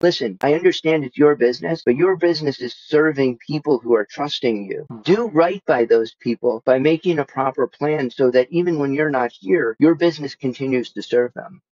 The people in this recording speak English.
Listen, I understand it's your business, but your business is serving people who are trusting you. Hmm. Do right by those people by making a proper plan so that even when you're not here, your business continues to serve them.